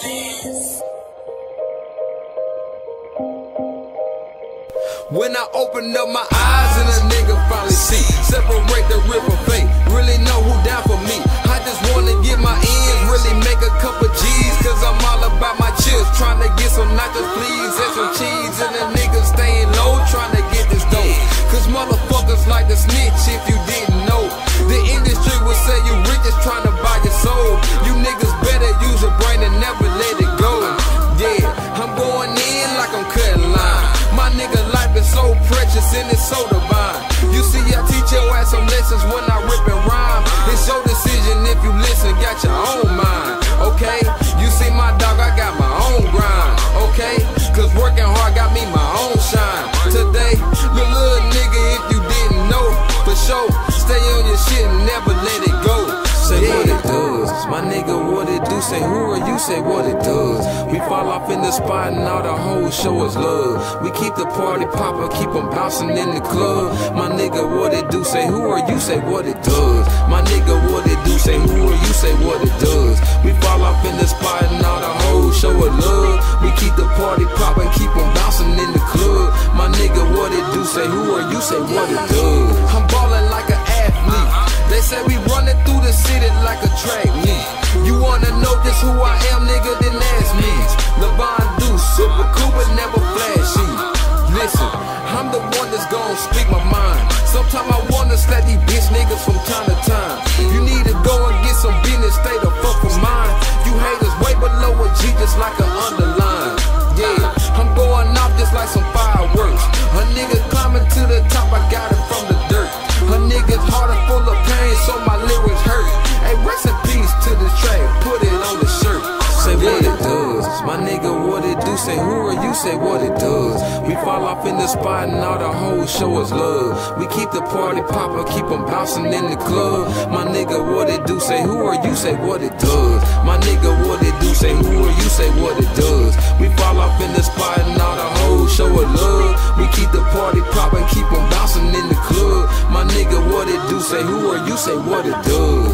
When I open up my eyes and a nigga finally see Separate the real from fake, really know who down for me. I just wanna get my ends, really make a couple G's Cause I'm all about my chips, trying to get some nachos please got me my own shine. Today, the little nigga if you didn't know For sure, stay on your shit and never let it go. Say what it does, my nigga what it do? Say who are you, say what it does. We fall off in the spot and all the whole show is love. We keep the party poppin', keep 'em bouncing in the club. My nigga what it do, say who are you, say what it does. My nigga what it do, say who are you, say what it does. We fall off in the spot say you, say what it do. I'm ballin' like an athlete they say we running through the city like heart is full of pain, so my lyrics hurt. Hey, rest in peace to track, put it on the shirt. Say what it does, my nigga, what it do? Say who are you? Say what it does. We fall off in the spot and all the whole show is love. We keep the party poppin', keep 'em bouncing in the club. My nigga, what it do? Say who are you? Say what it does. My nigga, what it do? Say who are you? Say what nigga, what it do?